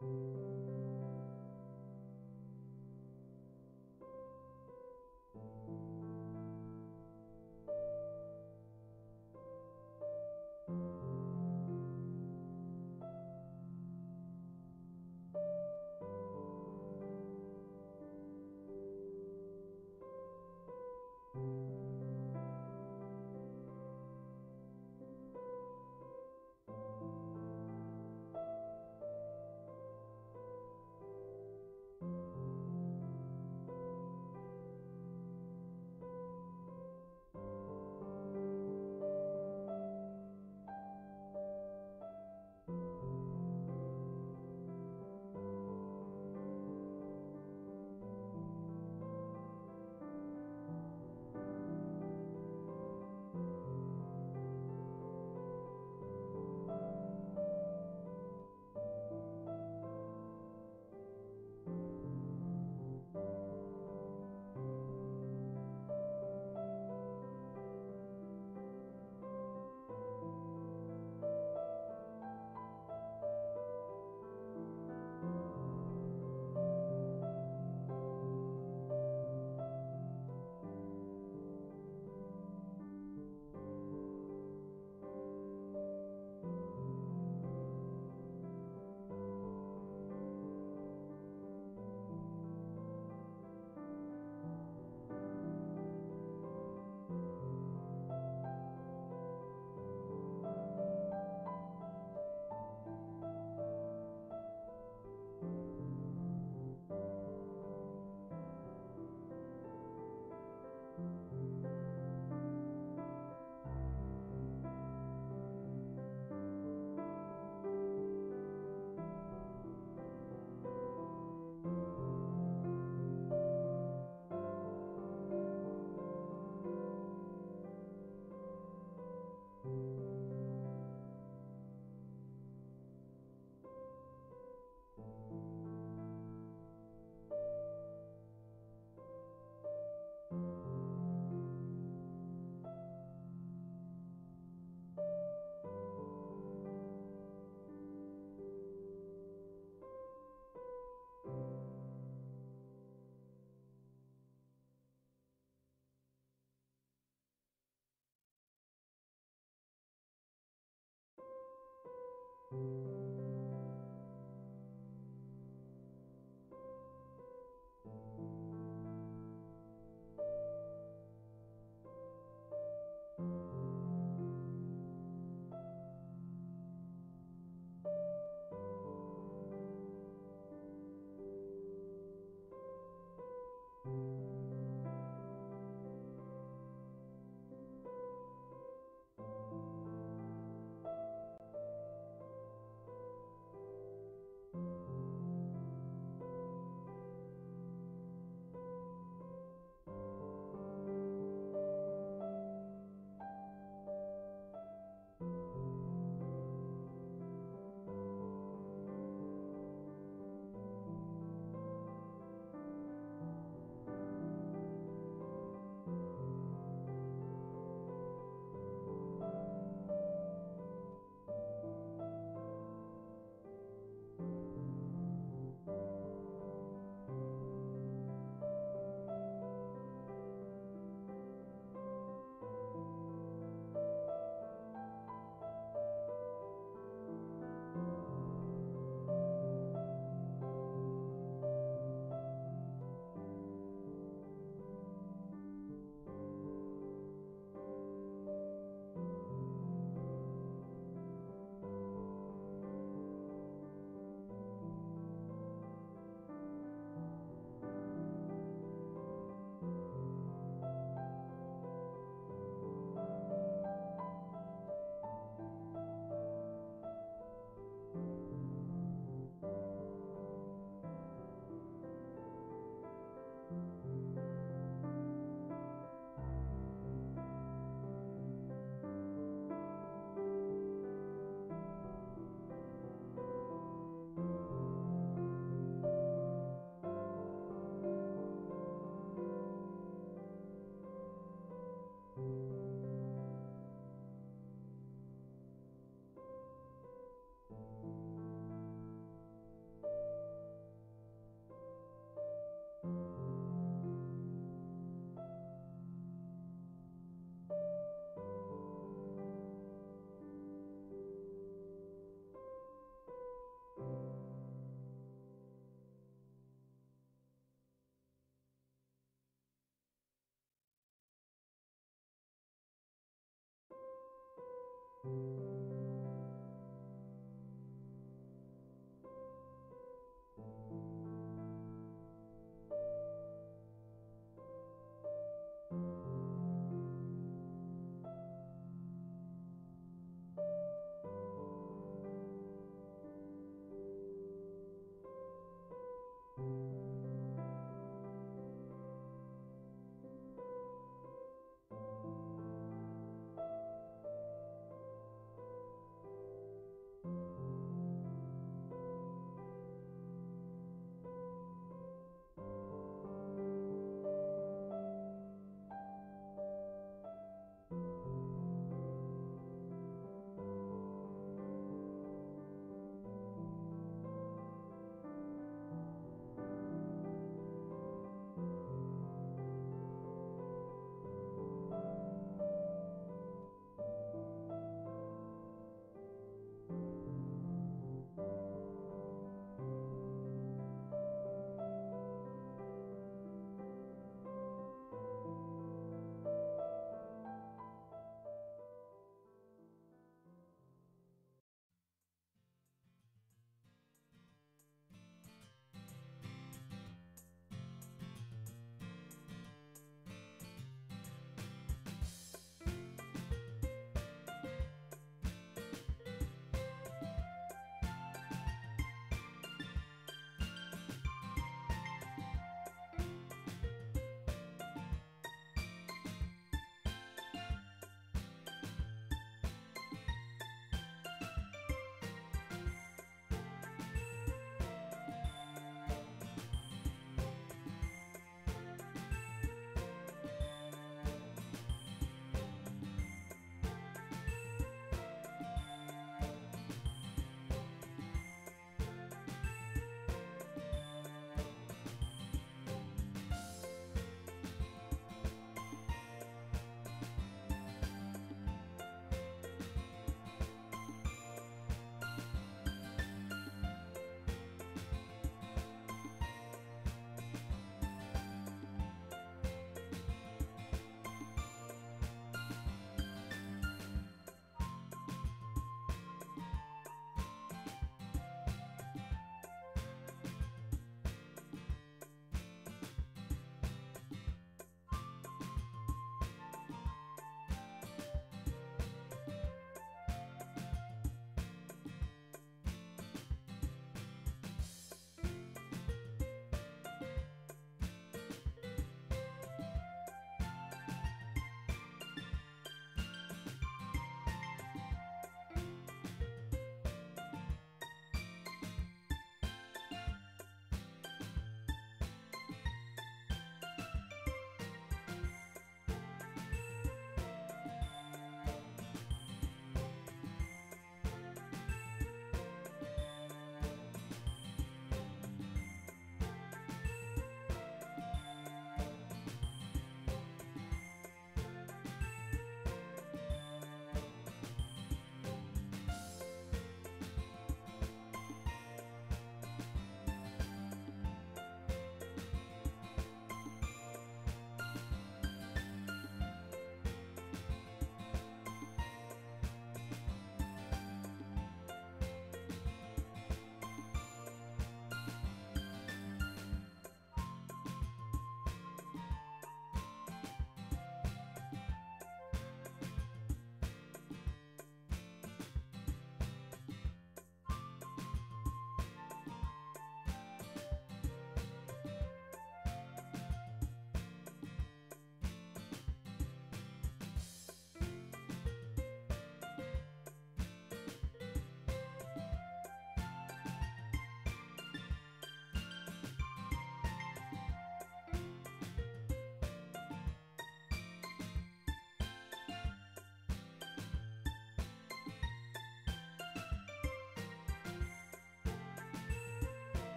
you